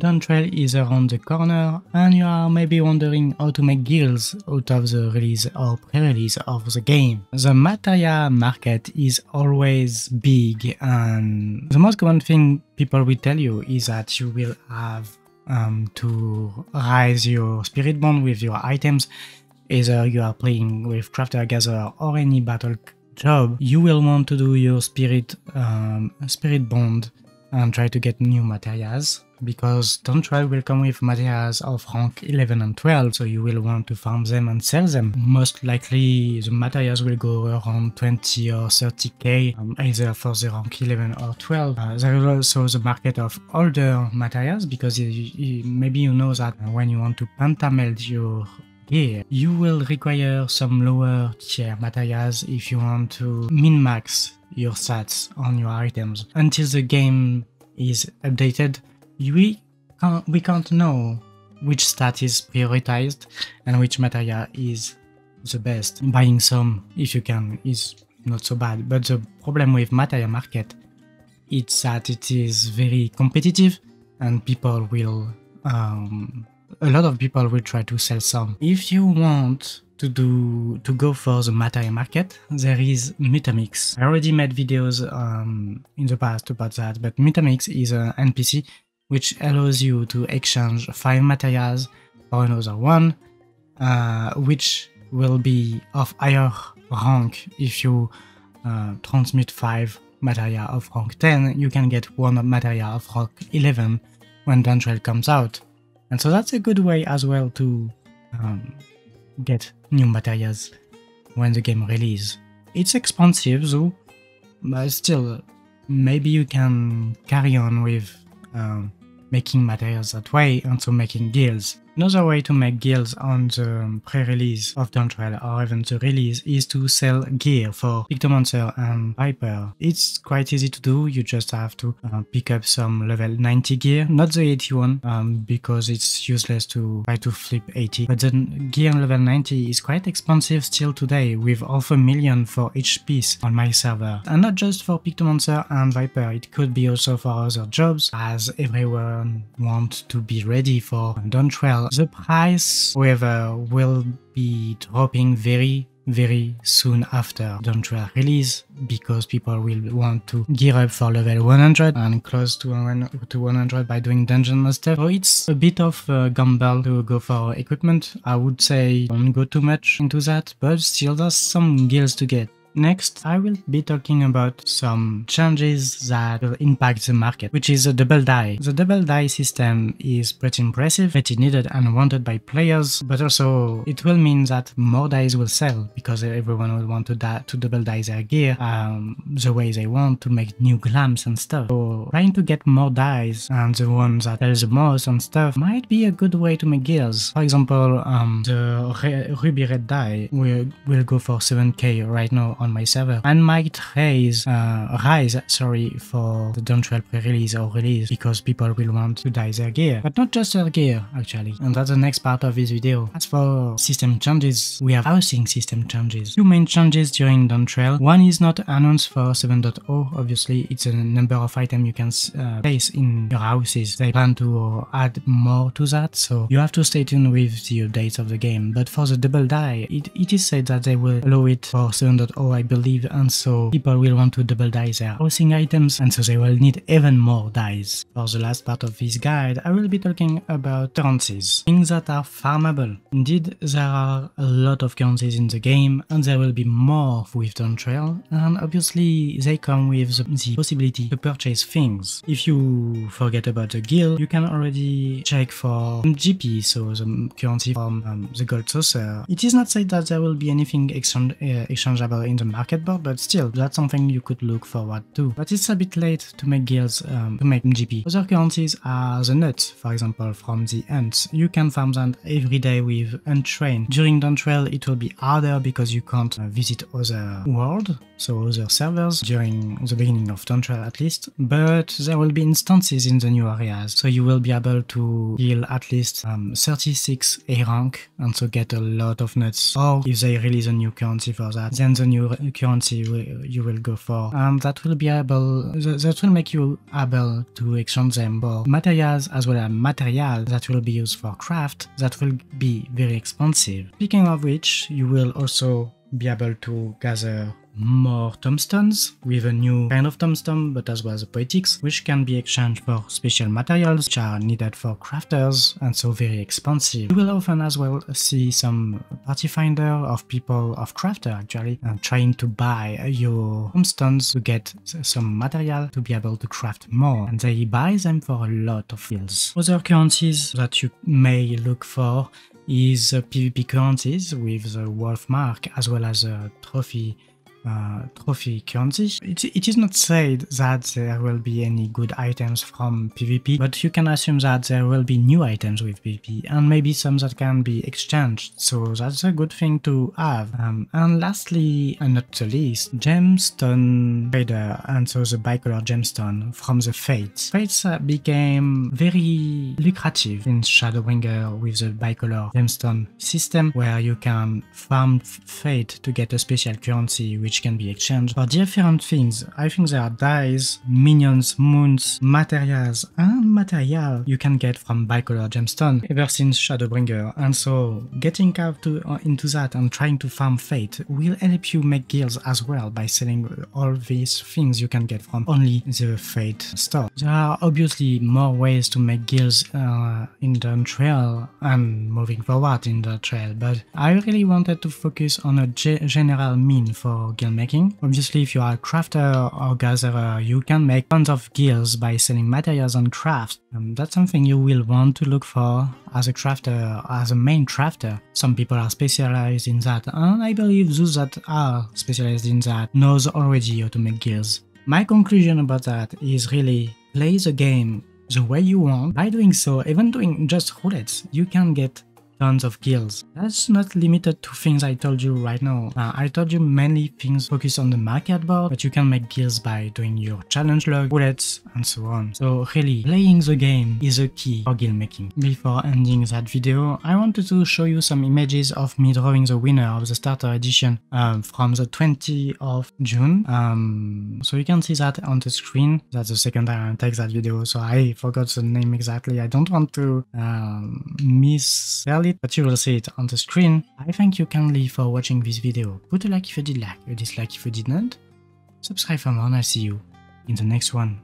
Dawntrail is around the corner and you are maybe wondering how to make gils out of the release or pre-release of the game. The materia market is always big and the most common thing people will tell you is that you will have um, to rise your spirit bond with your items either you are playing with crafter gatherer or any battle job you will want to do your spirit um, spirit bond and try to get new materias because Dawntrail will come with materias of rank 11 and 12 so you will want to farm them and sell them. Most likely the materias will go around 20 or 30k um, either for the rank 11 or 12. Uh, there is also the market of older materias because you, you, maybe you know that when you want to pentameld your gear, you will require some lower tier materias if you want to min-max your stats on your items. Until the game is updated, we can't, we can't know which stat is prioritized and which materia is the best. Buying some, if you can, is not so bad, but the problem with materia market is that it is very competitive and people will, um, a lot of people will try to sell some. If you want to do to go for the materia market, there is Mutamix. I already made videos um, in the past about that, but Mutamix is an NPC which allows you to exchange 5 materias for another one, uh, which will be of higher rank if you uh, transmute 5 materia of rank 10, you can get 1 materia of rank 11 when Dawntrail comes out. And so that's a good way as well to um, get new materias when the game release. It's expensive though, but still, maybe you can carry on with um, making materias that way and so making gils. Another way to make gils on the pre-release of Dawntrail or even the release is to sell gear for Pictomancer and Viper. It's quite easy to do, you just have to uh, pick up some level 90 gear, not the 81 um, because it's useless to try to flip 80, but the gear level 90 is quite expensive still today with half a million for each piece on my server. And not just for Pictomancer and Viper, it could be also for other jobs as everyone wants to be ready for Dawntrail the price, however, will be dropping very very soon after Dawntrail release because people will want to gear up for level 100 and close to 100 by doing dungeon stuff. So it's a bit of a gamble to go for equipment. I would say don't go too much into that, but still there's some gears to get. Next, I will be talking about some changes that will impact the market, which is a double dye. The double dye system is pretty impressive, pretty needed and wanted by players, but also it will mean that more dyes will sell because everyone will want to, to double dye their gear um, the way they want to make new glams and stuff. So trying to get more dyes and the ones that sell the most and stuff might be a good way to make gears. For example, um, the ruby red dye will, will go for 7k right now on my server and might raise uh, rise sorry for the Dawntrail pre-release or release because people will want to dye their gear. But not just their gear actually. And that's the next part of this video. As for system changes we have housing system changes. Two main changes during Dawntrail one is not announced for 7.0 obviously it's a number of items you can uh, place in your houses. They plan to add more to that so you have to stay tuned with the updates of the game. But for the double dye it, it is said that they will allow it for 7.0 I believe, and so people will want to double dye their housing items, and so they will need even more dyes. For the last part of this guide, I will be talking about currencies, things that are farmable. Indeed, there are a lot of currencies in the game, and there will be more with Dawntrail, and obviously they come with the, the possibility to purchase things. If you forget about the gil, you can already check for GP, so the currency from um, the gold saucer. It is not said that there will be anything exchange, uh, exchangeable in the market board, but still, that's something you could look forward to. But it's a bit late to make gils, um, to make GP. Other currencies are the nuts, for example, from the ants. You can farm them every day with Untrain. During Dawntrail, it will be harder because you can't uh, visit other world, so other servers, during the beginning of Dawntrail at least, but there will be instances in the new areas, so you will be able to kill at least um, 36 A rank, and so get a lot of nuts. Or if they release a new currency for that, then the new currency you will go for, and that will be able that will make you able to exchange them for materials as well as material that will be used for craft that will be very expensive. Speaking of which, you will also be able to gather more tomestones with a new kind of tomestone but as well as a poetics which can be exchanged for special materials which are needed for crafters and so very expensive. You will often as well see some party finder of people of crafter actually uh, trying to buy your tomestones to get some material to be able to craft more and they buy them for a lot of fields. Other currencies that you may look for is uh, PvP currencies with the wolf mark as well as a trophy uh, trophy currency. It, it is not said that there will be any good items from PvP, but you can assume that there will be new items with PvP and maybe some that can be exchanged, so that's a good thing to have. Um, and lastly, and not the least, gemstone trader, and so the bicolor gemstone from the Fates. Fates uh, became very lucrative in Shadowbringer with the bicolor gemstone system, where you can farm Fate to get a special currency which can be exchanged for different things. I think there are dyes, minions, moons, materials, and material you can get from bicolor gemstone ever since Shadowbringer. And so getting out to, uh, into that and trying to farm fate will help you make gils as well by selling all these things you can get from only the fate store. There are obviously more ways to make gils uh, in the trail and moving forward in the trail, but I really wanted to focus on a general mean for making. Obviously, if you are a crafter or gatherer, you can make tons of gils by selling materials and crafts. Um, that's something you will want to look for as a crafter, as a main crafter. Some people are specialized in that, and I believe those that are specialized in that knows already how to make gils. My conclusion about that is really play the game the way you want. By doing so, even doing just roulettes, you can get tons of gils. That's not limited to things I told you right now. Uh, I told you many things focus on the market board, but you can make gils by doing your challenge log, bullets, and so on. So really, playing the game is a key for gil making. Before ending that video, I wanted to show you some images of me drawing the winner of the starter edition um, from the 20th of June. Um, so you can see that on the screen. That's the second time I take that video, so I forgot the name exactly. I don't want to um, miss it, but you will see it on the screen. I thank you kindly for watching this video. Put a like if you did like, a dislike if you did not. Subscribe for more and I'll see you in the next one.